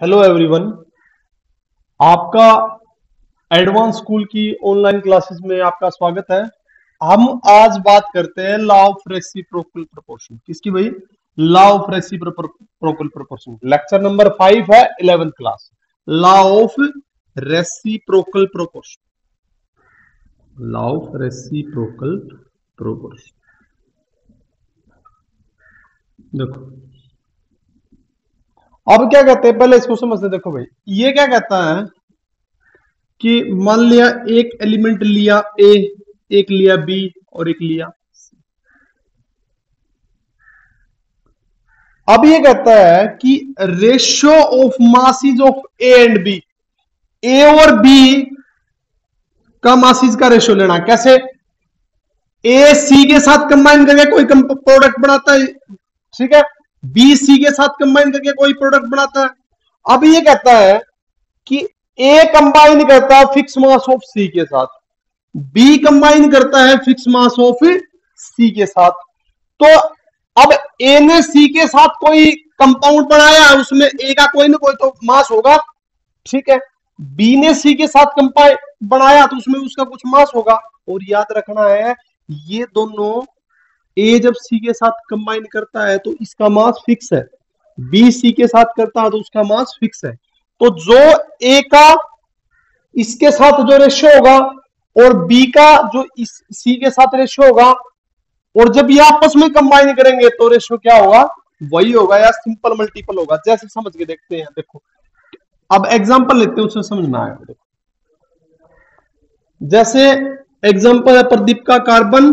Hello everyone आपका advance school की online classes में आपका स्वागत है। हम आज बात करते हैं लॉ ऑफ़ रेसिप्रोकल प्रोपोर्शन किसकी भाई? Law of reciprocal proportion lecture number five है eleventh class law of reciprocal proportion law of reciprocal proportion देखो अब क्या कहते हैं, पहले इसको समझते देखो भाई, ये क्या कहता है कि मान लिया एक एलिमेंट लिया ए एक लिया बी और एक लिया अब ये कहता है कि ratio of masses of A and B A और बी का मासिस का रेशियो लेना, कैसे? ए सी के साथ कंबाइन करके कोई प्रोडक्ट बनाता है, ठीक है? बी सी के साथ कंबाइन करके कोई प्रोडक्ट बनाता है। अब ये कहता है कि ए कंबाइन करता है फिक्स मास ऑफ़ सी के साथ। बी कंबाइन करता है फिक्स मास ऑफ़ सी के साथ। तो अब ए ने सी के साथ कोई कंपाउंड बनाया, उसमें ए का कोई ना कोई तो मास होगा। ठीक है। बी ने सी के साथ कंपाइन बनाया तो उसमें उसका कुछ मास होगा। और याद रखना है, ये दोनों ए जब सी के साथ कंबाइन करता है तो इसका मास फिक्स है। बी सी के साथ करता है तो उसका मास फिक्स है। तो जो ए का इसके साथ जो रेशियो होगा, और बी का जो इस सी के साथ रेशियो होगा, और जब ये आपस में कंबाइन करेंगे तो रेशियो क्या होगा? वही होगा, या सिंपल मल्टीपल होगा। जैसे समझ के देखते हैं, देखो। अब एग्जांपल लेते हैं उससे समझ में आएगा देखो। जैसे एग्जांपल है प्रदीप का कार्बन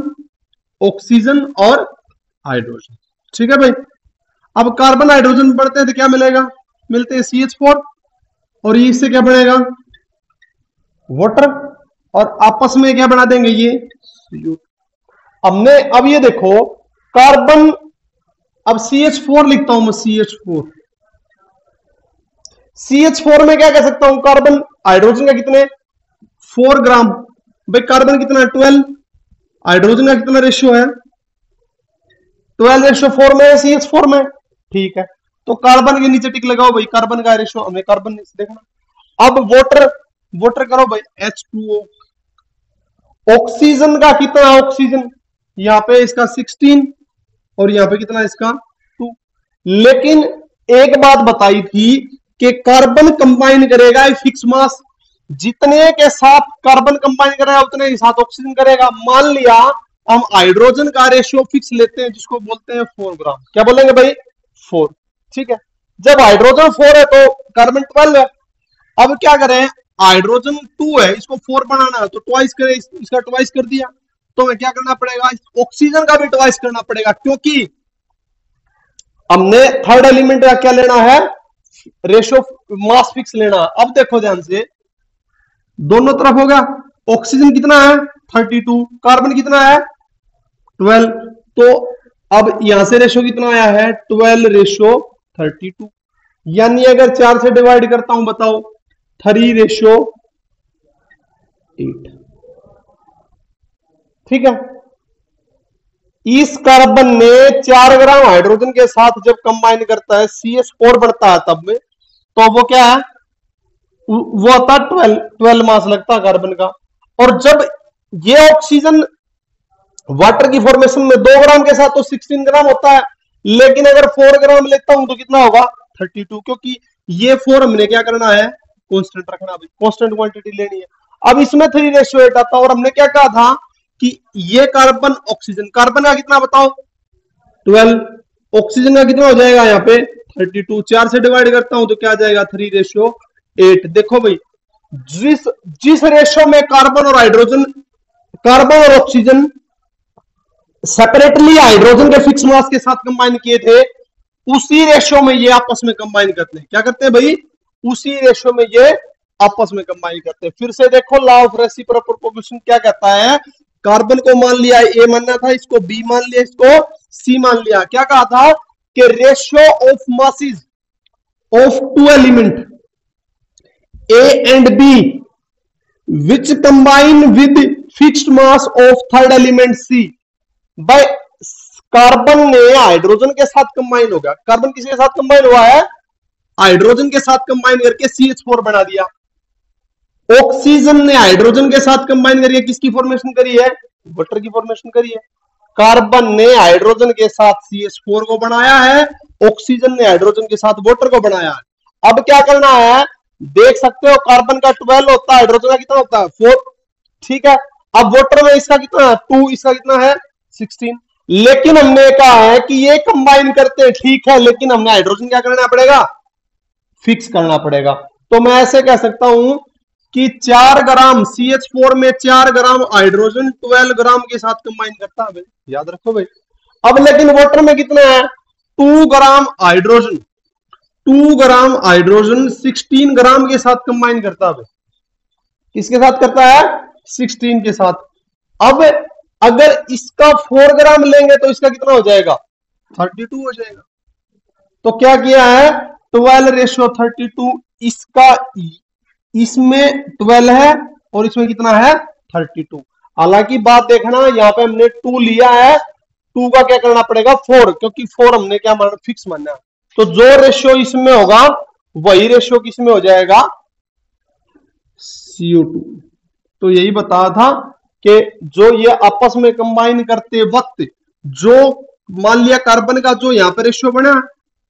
ऑक्सीजन और हाइड्रोजन ठीक है भाई? अब कार्बन हाइड्रोजन पढ़ते हैं तो क्या मिलेगा? मिलते हैं सी एच फोर और ये इससे क्या बनेगा वाटर और आपस में क्या बना देंगे ये? हमने अब ये देखो कार्बन अब सी एच फोर लिखता हूँ मैं C H four C H four में क्या कह सकता हूँ? कार्बन हाइड्रोजन का कितने? फोर ग्राम भाई कार्बन कितना? है ट्वेल्व हाइड्रोजन का कितना रेशियो है? ट्वेल्व रेशियो फोर में सी एच फोर में ठीक है। तो कार्बन के नीचे टिक लगाओ भाई। कार्बन का रेशियो हमें कार्बन देखना। अब वोटर वोटर करो भाई। एच टू ऑक्सीजन का कितना ऑक्सीजन यहाँ पे इसका सिक्सटीन और यहाँ पे कितना इसका टू लेकिन एक बात बताई थी कि कार्बन कंबाइन करेगा फिक्स मास जितने के साथ कार्बन कंबाइन करेगा, उतने के साथ ऑक्सीजन करेगा। मान लिया, हम हाइड्रोजन का रेशियो फिक्स लेते हैं, जिसको बोलते हैं फोर ग्राम क्या बोलेंगे भाई? फोर ठीक है? जब हाइड्रोजन फोर है तो कार्बन ट्वेल्व है। अब क्या करें? हाइड्रोजन टू है, इसको फोर बनाना है तो ट्वाइस करें इसका ट्वाइस कर दिया। तो हमें क्या करना पड़ेगा? ऑक्सीजन का भी ट्वाइस करना पड़ेगा, क्योंकि हमने थर्ड एलिमेंट का क्या लेना है? रेशियो मास फिक्स लेना अब देखो ध्यान से दोनों तरफ़ होगा ऑक्सीजन कितना है? 32 कार्बन कितना है? 12 तो अब यहाँ से रेशो कितना आया है? 12 रेशो 32 यानी अगर चार से डिवाइड करता हूँ, बताओ। Three ratio eight. ठीक है? इस कार्बन ने चार ग्राम हाइड्रोजन के साथ जब कंबाइन करता है सी एस फोर बढ़ता है तब में तो वो क्या है? वो आता ट्वेल्व ट्वेल्व मास लगता कार्बन का। और जब ये ऑक्सीजन वाटर की फॉर्मेशन में दो ग्राम के साथ तो सिक्सटीन ग्राम होता है, लेकिन अगर फोर ग्राम लेता हूँ तो कितना होगा? थर्टी टू क्योंकि ये फोर हमने क्या करना है? कॉन्स्टेंट रखना भाई कॉन्स्टेंट क्वांटिटी लेनी है। अब इसमें थ्री रेशियो एट आता और हमने क्या कहा था कि ये कार्बन ऑक्सीजन कार्बन का कितना बताओ? ट्वेल्व ऑक्सीजन का कितना हो जाएगा यहाँ पे? थर्टी टू चार से डिवाइड करता हूँ तो क्या जाएगा? थ्री रेशियो एट देखो भाई, जिस जिस रेशो में कार्बन और हाइड्रोजन कार्बन और ऑक्सीजन सेपरेटली हाइड्रोजन के फिक्स मास के साथ कंबाइन किए थे, उसी रेशो में ये आपस में कंबाइन करते हैं। क्या करते हैं भाई? उसी रेशो में ये आपस में कंबाइन करते हैं। फिर से देखो लॉ ऑफ़ रेसिप्रोपोर्शन क्या कहता है? कार्बन को मान लिया ए मानना था, इसको बी मान लिया, इसको सी मान लिया। क्या कहा था? कि ratio of masses of two element A and B which combine with fixed mass of third element C by carbon ने हाइड्रोजन के साथ कंबाइन हो गया कार्बन किसके साथ कंबाइन हुआ है? हाइड्रोजन के साथ कंबाइन करके सी एच फोर बना दिया। ऑक्सीजन ने हाइड्रोजन के साथ कंबाइन करके किसकी फॉर्मेशन करी है? वाटर की फॉर्मेशन करी है। कार्बन ने हाइड्रोजन के साथ सी एच फोर को बनाया है ऑक्सीजन ने हाइड्रोजन के साथ वाटर को बनाया है। अब क्या करना है? देख सकते हो कार्बन का ट्वेल्व होता है हाइड्रोजन का कितना होता है? फोर ठीक है? अब वोटर में इसका कितना है? टू इसका कितना है? सिक्सटीन लेकिन हमने कहा है कि ये कंबाइन करते हैं, ठीक है, लेकिन हमने हाइड्रोजन क्या करना पड़ेगा? फिक्स करना पड़ेगा। तो मैं ऐसे कह सकता हूँ कि चार ग्राम सी एच फोर में चार ग्राम हाइड्रोजन ट्वेल्व ग्राम के साथ कंबाइन करता है भाई। याद रखो भाई। अब लेकिन वाटर में कितना है? Two gram hydrogen two gram hydrogen sixteen gram के साथ कंबाइन करता है। किसके साथ करता है? सिक्सटीन के साथ। अब अगर इसका फोर ग्राम लेंगे तो इसका कितना हो जाएगा? थर्टी टू हो जाएगा। तो क्या किया है? ट्वेल्व रेशियो थर्टी टू, इसका इसमें ट्वेल्व है और इसमें कितना है? Thirty two. हालाँकि बात देखना, यहाँ पे हमने टू लिया है। टू का क्या करना पड़ेगा? फोर क्योंकि फोर हमने क्या माना? फिक्स माना तो जो रेशियो इसमें होगा, वही रेशियो किसमें हो जाएगा? सीओ टू तो यही बताया था कि जो ये आपस में कंबाइन करते वक्त जो मान लिया कार्बन का जो यहाँ पे रेशियो बना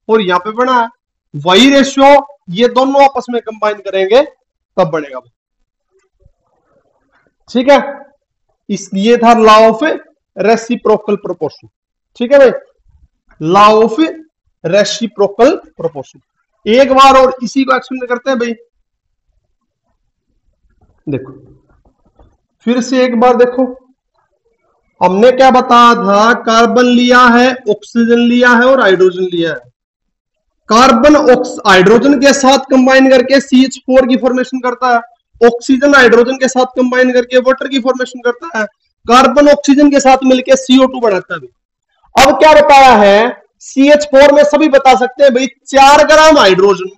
और यहाँ पे बना वही रेशियो ये दोनों आपस में कंबाइन करेंगे, तब बनेगा ठीक है? इस ये था लॉ ऑफ़ रेसिप्रोकल प्रोपोर्शन ठीक है भाई? लॉ ऑफ़ रेसिप्रोकल प्रोपोर्शन एक बार और इसी को एक्सप्लेन करते हैं भाई। देखो। फिर से एक बार देखो। हमने क्या बताया था? कार्बन लिया है ऑक्सीजन लिया है और हाइड्रोजन लिया है। कार्बन हाइड्रोजन के साथ कंबाइन करके सी एच फोर की फॉर्मेशन करता है। ऑक्सीजन हाइड्रोजन के साथ कंबाइन करके वाटर की फॉर्मेशन करता है। कार्बन ऑक्सीजन के साथ मिलकर सीओ टू बनाता है। अब क्या बताया है? सी एच फोर में सभी बता सकते हैं भाई, चार ग्राम हाइड्रोजन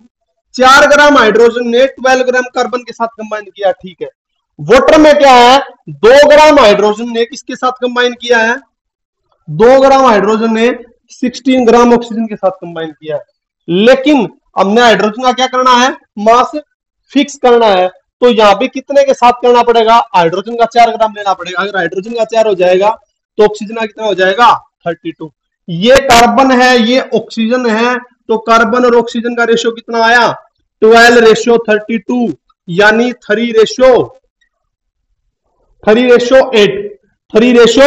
चार ग्राम हाइड्रोजन ने ट्वेल्व ग्राम कार्बन के साथ कंबाइन किया, ठीक है। वाटर में क्या है? दो ग्राम हाइड्रोजन ने किसके साथ कंबाइन किया है? दो ग्राम हाइड्रोजन ने सिक्सटीन ग्राम ऑक्सीजन के साथ कंबाइन किया है। लेकिन हमने हाइड्रोजन का क्या करना है? मास फिक्स करना है। तो यहाँ पे कितने के साथ करना पड़ेगा? हाइड्रोजन का चार ग्राम लेना पड़ेगा। अगर हाइड्रोजन का चार हो जाएगा तो ऑक्सीजन का कितना हो जाएगा? थर्टी टू ये कार्बन है, ये ऑक्सीजन है तो कार्बन और ऑक्सीजन का रेशियो कितना आया? ट्वेल्व रेशियो थर्टी टू यानी three ratio three ratio eight three ratio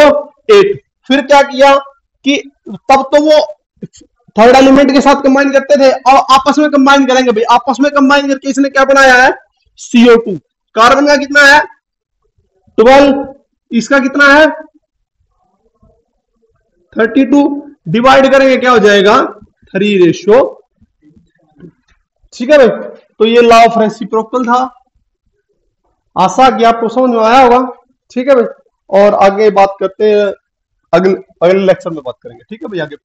eight फिर क्या किया कि तब तो वो थर्ड एलिमेंट के साथ कंबाइन करते थे और आपस में कंबाइन करेंगे भाई। आपस में कंबाइन करके इसने क्या बनाया है? सीओ टू कार्बन का कितना है? ट्वेल्व इसका कितना है? थर्टी टू डिवाइड करेंगे, क्या हो जाएगा? थ्री रेशियो ठीक है भाई? तो ये लॉ ऑफ़ रेसिप्रोकल था। आशा कि आपको समझ में आया होगा। ठीक है भाई? और आगे बात करते हैं, अगले अगले लेक्चर में बात करेंगे। ठीक है भाई? आगे।